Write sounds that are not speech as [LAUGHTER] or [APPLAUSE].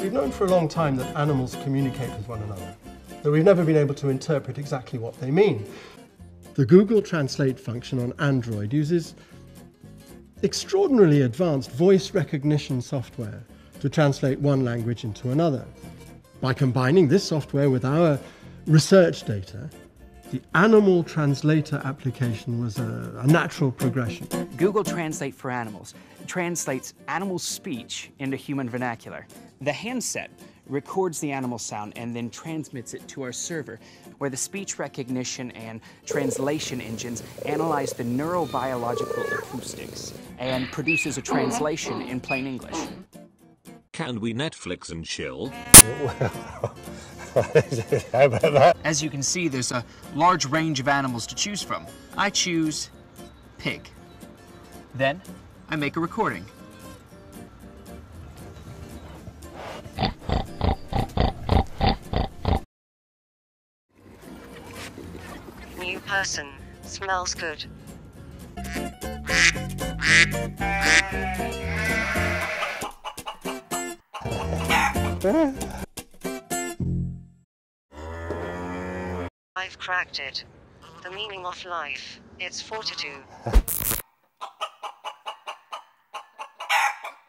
We've known for a long time that animals communicate with one another, though we've never been able to interpret exactly what they mean. The Google Translate function on Android uses extraordinarily advanced voice recognition software to translate one language into another. By combining this software with our research data, the animal translator application was a, a, natural progression. Google Translate for Animals translates animal speech into human vernacular. The handset records the animal sound and then transmits it to our server, where the speech recognition and translation engines analyze the neurobiological acoustics and produces a translation in plain English. Can we Netflix and chill? [LAUGHS] How about that? As you can see, there's a large range of animals to choose from. I choose pig. Then I make a recording. New person. Smells good. Eh? I've cracked it. The meaning of life, it's fortitude. [LAUGHS]